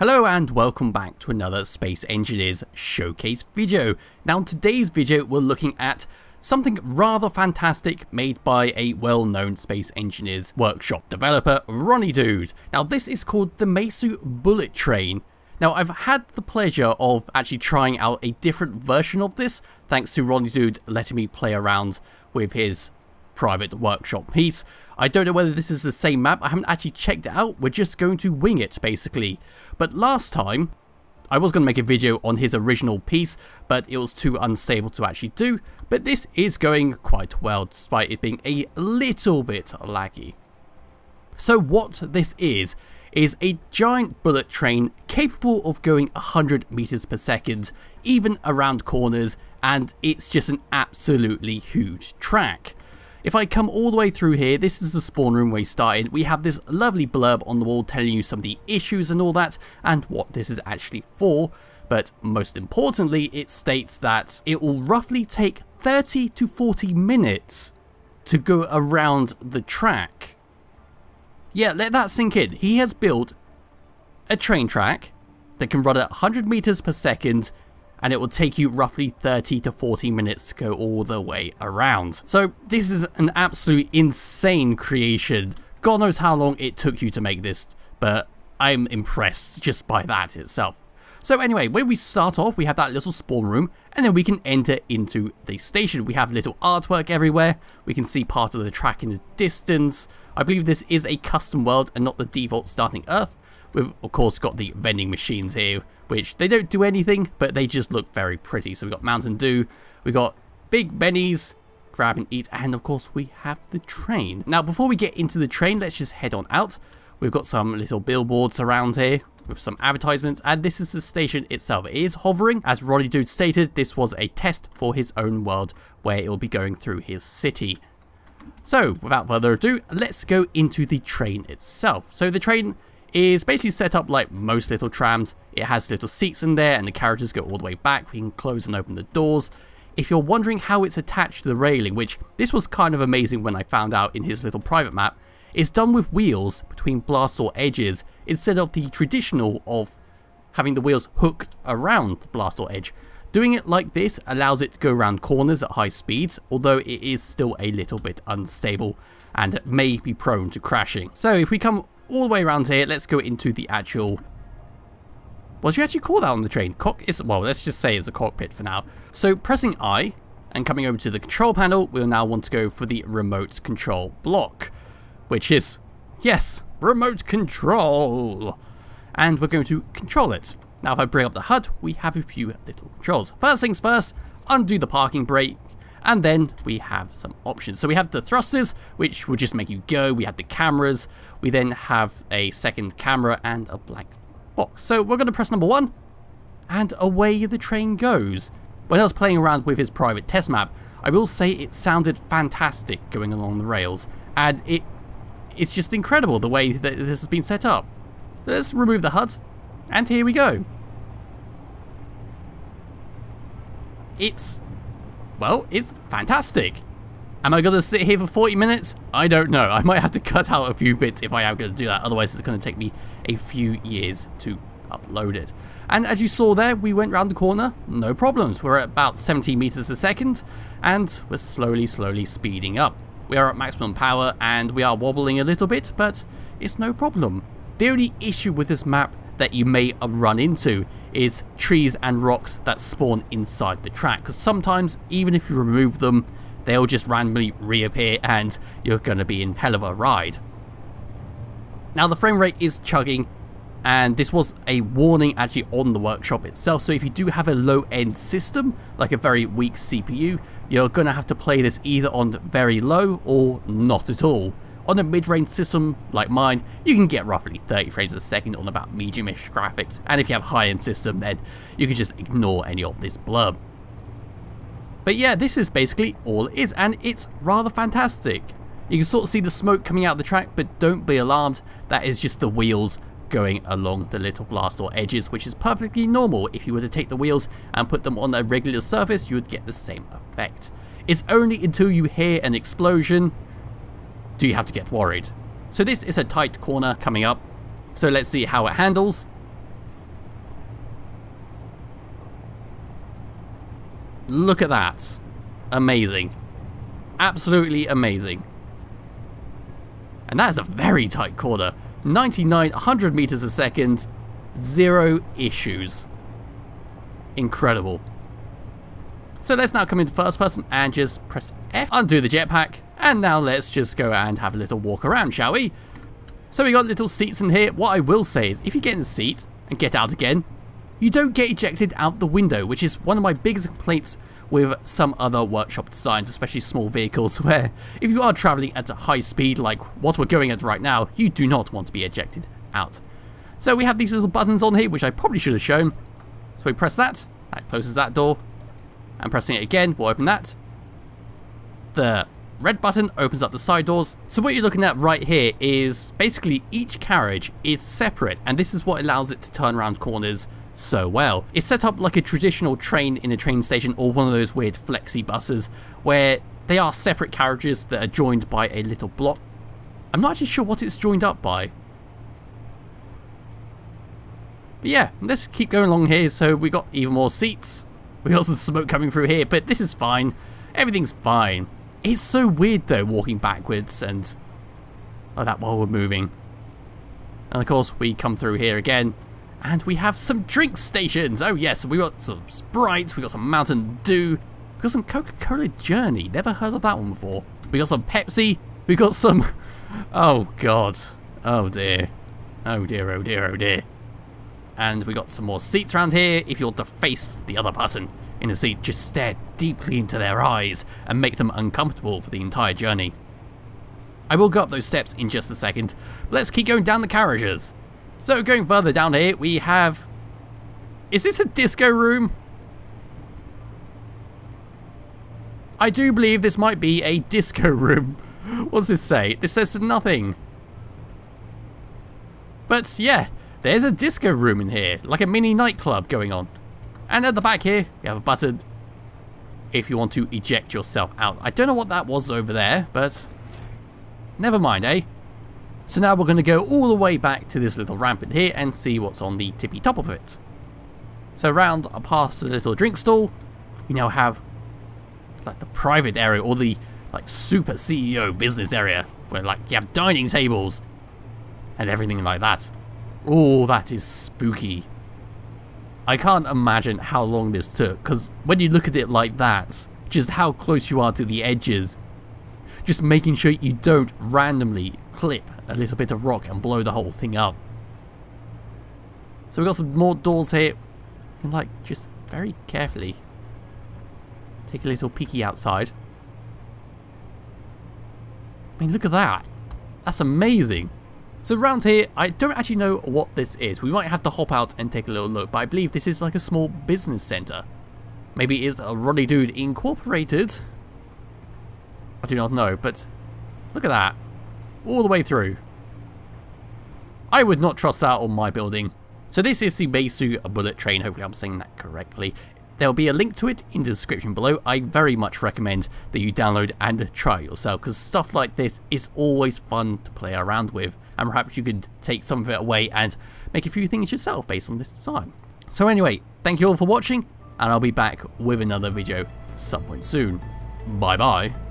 Hello and welcome back to another Space Engineers showcase video. Now in today's video we're looking at something rather fantastic made by a well-known Space Engineers workshop developer, Ronnie Dude. Now this is called the Maisu Bullet Train. Now I've had the pleasure of actually trying out a different version of this, thanks to Ronnie Dude letting me play around with his private workshop piece. I don't know whether this is the same map, I haven't actually checked it out, we're just going to wing it basically. But last time, I was going to make a video on his original piece, but it was too unstable to actually do, but this is going quite well despite it being a little bit laggy. So what this is, is a giant bullet train capable of going 100 meters per second, even around corners, and it's just an absolutely huge track. If I come all the way through here, this is the spawn room we started. We have this lovely blurb on the wall telling you some of the issues and all that, and what this is actually for. But most importantly, it states that it will roughly take 30 to 40 minutes to go around the track. Yeah, let that sink in. He has built a train track that can run at 100 meters per second and it will take you roughly 30 to 40 minutes to go all the way around. So this is an absolute insane creation. God knows how long it took you to make this, but I'm impressed just by that itself. So anyway, when we start off, we have that little spawn room, and then we can enter into the station. We have little artwork everywhere. We can see part of the track in the distance. I believe this is a custom world and not the default starting Earth. We've of course got the vending machines here, which they don't do anything, but they just look very pretty. So we've got Mountain Dew, we've got Big Benny's, grab and eat, and of course we have the train. Now before we get into the train, let's just head on out. We've got some little billboards around here with some advertisements, and this is the station itself. It is hovering, as Ronnie Dude stated, this was a test for his own world, where it will be going through his city. So, without further ado, let's go into the train itself. So the train is basically set up like most little trams. It has little seats in there and the carriages go all the way back. We can close and open the doors. If you're wondering how it's attached to the railing, which this was kind of amazing when I found out in his little private map, it's done with wheels between blast door edges instead of the traditional of having the wheels hooked around the blast door edge. Doing it like this allows it to go around corners at high speeds, although it is still a little bit unstable and may be prone to crashing. So if we come all the way around here. Let's go into the actual... What do you actually call that on the train? Cock is well, let's just say it's a cockpit for now. So pressing I and coming over to the control panel, we'll now want to go for the remote control block, which is, yes, remote control. And we're going to control it. Now if I bring up the HUD, we have a few little controls. First things first, undo the parking brake and then we have some options. So we have the thrusters, which will just make you go. We have the cameras. We then have a second camera and a blank box. So we're going to press number one, and away the train goes. When I was playing around with his private test map, I will say it sounded fantastic going along the rails, and it it's just incredible the way that this has been set up. Let's remove the HUD, and here we go. It's well, it's fantastic. Am I going to sit here for 40 minutes? I don't know. I might have to cut out a few bits if I am going to do that. Otherwise, it's going to take me a few years to upload it. And as you saw there, we went round the corner. No problems. We're at about 70 meters a second. And we're slowly, slowly speeding up. We are at maximum power and we are wobbling a little bit, but it's no problem. The only issue with this map that you may have run into is trees and rocks that spawn inside the track because sometimes even if you remove them they'll just randomly reappear and you're going to be in hell of a ride. Now the frame rate is chugging and this was a warning actually on the workshop itself so if you do have a low end system like a very weak CPU you're going to have to play this either on very low or not at all on a mid-range system like mine, you can get roughly 30 frames a second on about medium-ish graphics, and if you have high-end system then you can just ignore any of this blurb. But yeah, this is basically all it is, and it's rather fantastic. You can sort of see the smoke coming out of the track, but don't be alarmed, that is just the wheels going along the little blast door edges, which is perfectly normal. If you were to take the wheels and put them on a regular surface, you would get the same effect. It's only until you hear an explosion do you have to get worried. So this is a tight corner coming up. So let's see how it handles. Look at that. Amazing. Absolutely amazing. And that is a very tight corner. 99, 100 meters a second, zero issues. Incredible. So let's now come into first person and just press F, undo the jetpack, and now let's just go and have a little walk around, shall we? So we got little seats in here. What I will say is, if you get in the seat and get out again, you don't get ejected out the window, which is one of my biggest complaints with some other workshop designs, especially small vehicles, where if you are traveling at a high speed like what we're going at right now, you do not want to be ejected out. So we have these little buttons on here, which I probably should have shown. So we press that, that closes that door, and pressing it again will open that. The red button opens up the side doors. So what you're looking at right here is basically each carriage is separate, and this is what allows it to turn around corners so well. It's set up like a traditional train in a train station or one of those weird flexi buses where they are separate carriages that are joined by a little block. I'm not actually sure what it's joined up by. But yeah, let's keep going along here. So we got even more seats. We got smoke coming through here, but this is fine. Everything's fine. It's so weird though, walking backwards and like that while we're moving. And of course, we come through here again, and we have some drink stations. Oh yes, we got some Sprites, we got some Mountain Dew, we got some Coca-Cola Journey. Never heard of that one before. We got some Pepsi, we got some... Oh god. Oh dear. Oh dear, oh dear, oh dear. And we got some more seats around here. If you want to face the other person in the seat, just stare deeply into their eyes and make them uncomfortable for the entire journey. I will go up those steps in just a second, but let's keep going down the carriages. So going further down here, we have... Is this a disco room? I do believe this might be a disco room. What's this say? This says nothing. But yeah, there's a disco room in here, like a mini nightclub going on. And at the back here, we have a button if you want to eject yourself out. I don't know what that was over there, but never mind, eh? So now we're going to go all the way back to this little ramp in here and see what's on the tippy top of it. So round past the little drink stall, we now have like the private area or the like super CEO business area where like you have dining tables and everything like that. Oh, that is spooky. I can't imagine how long this took because when you look at it like that, just how close you are to the edges, just making sure you don't randomly clip a little bit of rock and blow the whole thing up. So we've got some more doors here. And like, just very carefully take a little peeky outside. I mean, look at that. That's amazing. So around here, I don't actually know what this is. We might have to hop out and take a little look, but I believe this is like a small business center. Maybe it is a Ronnie Dude Incorporated. I do not know, but look at that all the way through. I would not trust that on my building. So this is the Meisu bullet train, hopefully I'm saying that correctly. There will be a link to it in the description below. I very much recommend that you download and try it yourself because stuff like this is always fun to play around with and perhaps you could take some of it away and make a few things yourself based on this design. So anyway, thank you all for watching and I'll be back with another video some point soon. Bye bye.